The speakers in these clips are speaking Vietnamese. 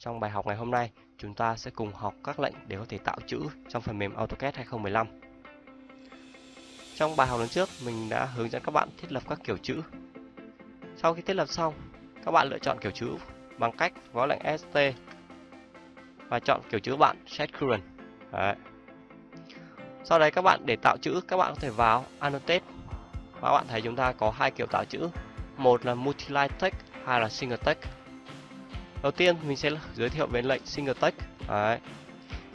Trong bài học ngày hôm nay, chúng ta sẽ cùng học các lệnh để có thể tạo chữ trong phần mềm AutoCAD 2015. Trong bài học lần trước, mình đã hướng dẫn các bạn thiết lập các kiểu chữ. Sau khi thiết lập xong, các bạn lựa chọn kiểu chữ bằng cách gõ lệnh ST và chọn kiểu chữ bạn Set Current. Đấy. Sau đấy các bạn để tạo chữ, các bạn có thể vào Annotate và các bạn thấy chúng ta có hai kiểu tạo chữ. Một là Multiline Text, hai là Single Text. Đầu tiên mình sẽ giới thiệu về lệnh Single Text. Đấy.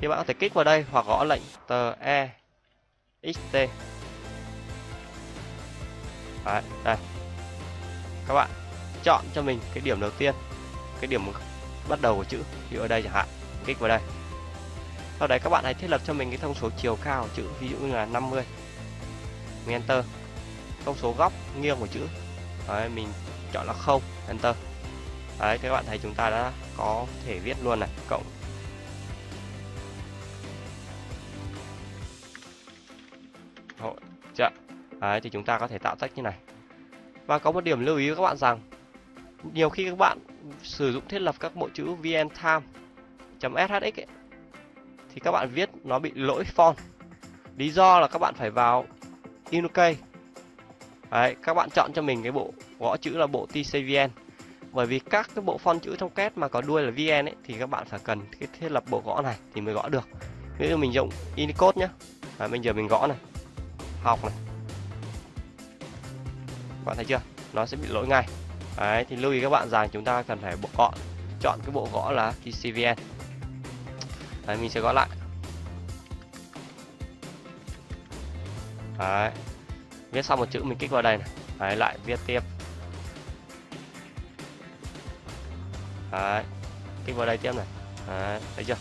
Thì bạn có thể kích vào đây hoặc gõ lệnh TE XT. Đấy, đây. Các bạn chọn cho mình cái điểm đầu tiên, cái điểm bắt đầu của chữ, ví dụ ở đây chẳng hạn, kích vào đây. Sau đấy các bạn hãy thiết lập cho mình cái thông số chiều cao của chữ, ví dụ như là 50. Mình enter. Thông số góc nghiêng của chữ. Đấy, mình chọn là không. enter. Đấy, các bạn thấy chúng ta đã có thể viết luôn này, cộng Hội trợ, Đấy, thì chúng ta có thể tạo text như này. Và có một điểm lưu ý với các bạn rằng nhiều khi các bạn sử dụng thiết lập các bộ chữ vntime.shx ấy, thì các bạn viết nó bị lỗi font. Lý do là các bạn phải vào Inokey. Đấy, các bạn chọn cho mình cái bộ gõ chữ là bộ TCVN. Bởi vì các cái bộ font chữ trong két mà có đuôi là VN ấy thì các bạn phải cần cái thiết lập bộ gõ này thì mới gõ được. Ví dụ mình dùng Unicode nhá. và bây giờ mình gõ này. Học này. Các bạn thấy chưa? Nó sẽ bị lỗi ngay. Đấy, thì lưu ý các bạn rằng chúng ta cần phải bộ gõ chọn cái bộ gõ là TCVN. Đấy, mình sẽ gõ lại. Đấy. Viết xong một chữ mình kích vào đây này. Đấy, lại viết tiếp. Đấy. Kích vào đây tiếp này. Đấy, thấy chưa?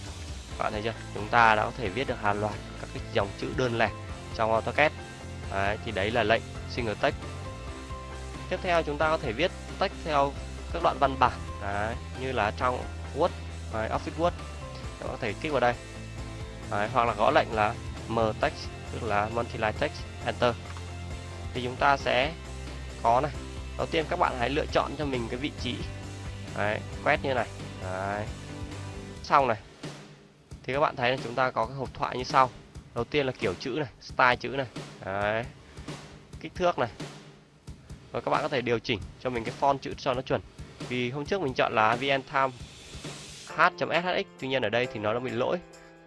Các bạn thấy chưa? Chúng ta đã có thể viết được hàng loạt các cái dòng chữ đơn lẻ trong AutoCAD. Đấy, thì đấy là lệnh single text. Tiếp theo chúng ta có thể viết text theo các đoạn văn bản đấy, như là trong Word, đấy, Office Word. Các bạn có thể kích vào đây. Đấy, hoặc là gõ lệnh là m text tức là multi line text enter. Thì chúng ta sẽ có này. Đầu tiên các bạn hãy lựa chọn cho mình cái vị trí. Đấy, quét như này. Đấy. Xong này. Thì các bạn thấy là chúng ta có cái hộp thoại như sau. Đầu tiên là kiểu chữ này, style chữ này. Đấy. Kích thước này, và các bạn có thể điều chỉnh cho mình cái font chữ cho nó chuẩn vì hôm trước mình chọn là vntime h.shx tuy nhiên ở đây thì nó đã bị lỗi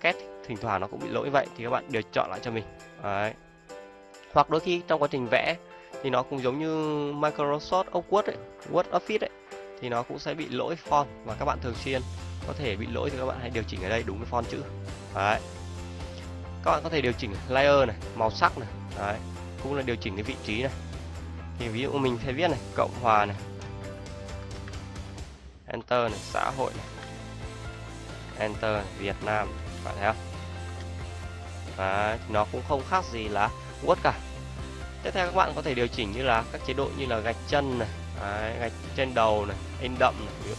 két thỉnh thoảng nó cũng bị lỗi vậy thì các bạn điều chọn lại cho mình Đấy. hoặc đôi khi trong quá trình vẽ thì nó cũng giống như Microsoft Word ấy, Word Office ấy thì nó cũng sẽ bị lỗi font và các bạn thường xuyên có thể bị lỗi thì các bạn hãy điều chỉnh ở đây đúng cái font chữ Đấy. các bạn có thể điều chỉnh layer này màu sắc này Đấy. cũng là điều chỉnh cái vị trí này thì ví dụ mình sẽ viết này cộng hòa này enter này xã hội này enter này, Việt Nam bạn thấy không Đấy, nó cũng không khác gì là Word cả tiếp theo các bạn có thể điều chỉnh như là các chế độ như là gạch chân này Đấy, gạch trên đầu này in đậm này.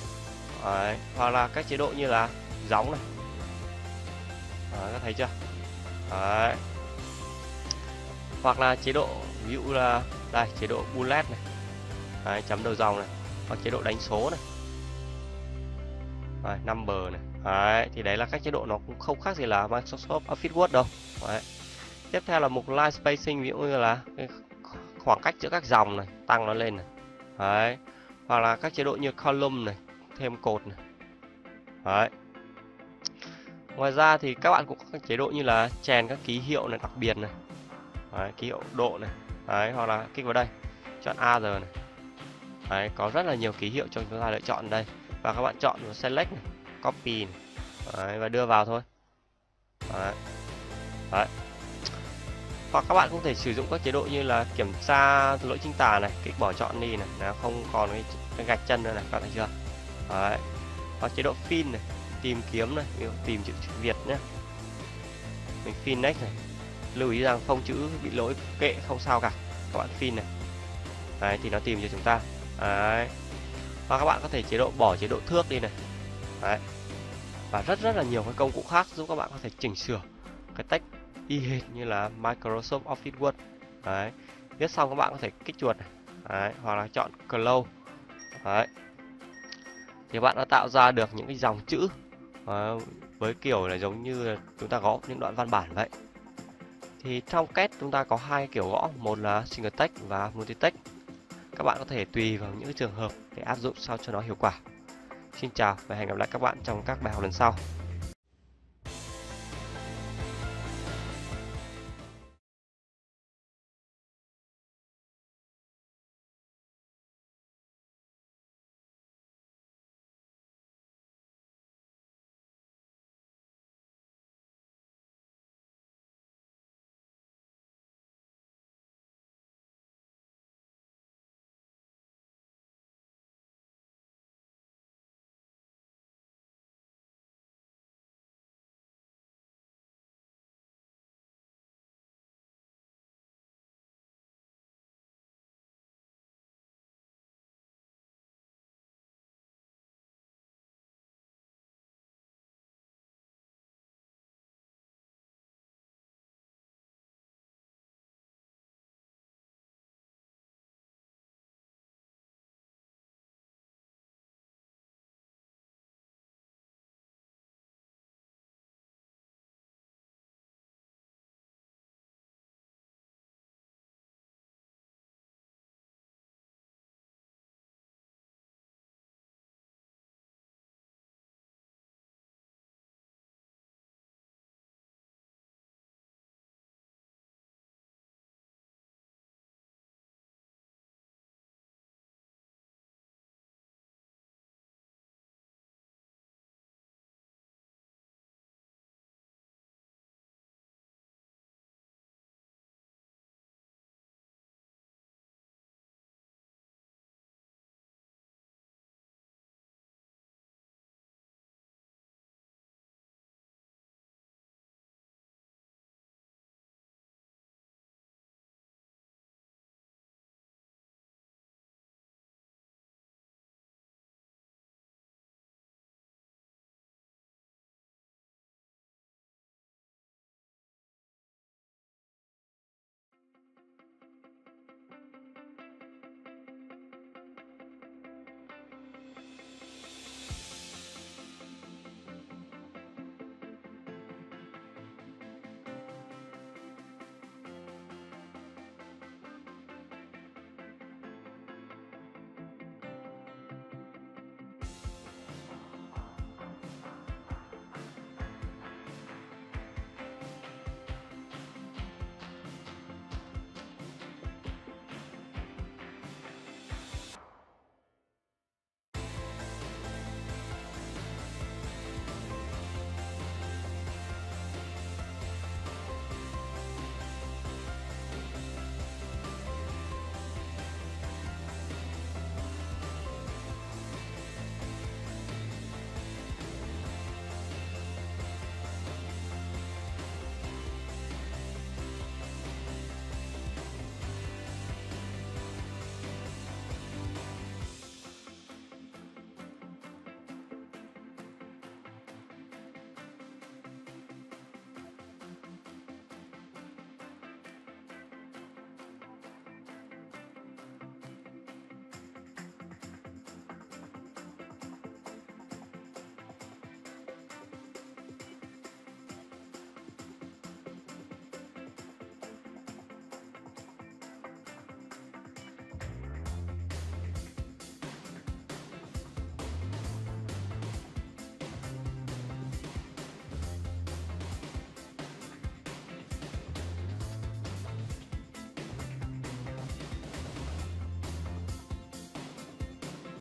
Đấy, hoặc là các chế độ như là gióng này. Đấy, các thấy chưa? Đấy. hoặc là chế độ ví dụ là đây chế độ bullet này. Đấy, chấm đầu dòng này. Hoặc chế độ đánh số này. Đấy, number này. Đấy, thì đấy là các chế độ nó cũng không khác gì là Microsoft Office Word đâu. Đấy. tiếp theo là mục line spacing ví dụ như là cái khoảng cách giữa các dòng này tăng nó lên này đấy. Hoặc là các chế độ như column này thêm cột này. Đấy. Ngoài ra thì các bạn cũng có các chế độ như là chèn các ký hiệu này đặc biệt này. Đấy, ký hiệu độ này. Đấy hoặc là kích vào đây chọn A giờ này. Đấy có rất là nhiều ký hiệu cho chúng ta lựa chọn đây. Và các bạn chọn select này copy này. Đấy, và đưa vào thôi. Đấy. đấy hoặc các bạn cũng thể sử dụng các chế độ như là kiểm tra lỗi chính tả này kích bỏ chọn đi này nó không còn cái, cái gạch chân nữa này các bạn thấy chưa? Đấy. Hoặc chế độ pin này tìm kiếm này ví dụ tìm chữ, chữ Việt nhé mình pin next này. Lưu ý rằng không chữ bị lỗi kệ không sao cả các bạn pin này. Đấy thì nó tìm cho chúng ta. Đấy. Và các bạn có thể chế độ bỏ chế độ thước đi này. Đấy. Và rất rất là nhiều cái công cụ khác giúp các bạn có thể chỉnh sửa cái text y hệt như là Microsoft Office Word. Đấy, viết xong các bạn có thể kích chuột này. Đấy, hoặc là chọn close đấy. Thì bạn đã tạo ra được những cái dòng chữ đấy. với kiểu là giống như chúng ta gõ những đoạn văn bản vậy. Thì trong kết chúng ta có hai kiểu gõ, một là single text và multi text. Các bạn có thể tùy vào những trường hợp để áp dụng sao cho nó hiệu quả. Xin chào và hẹn gặp lại các bạn trong các bài học lần sau.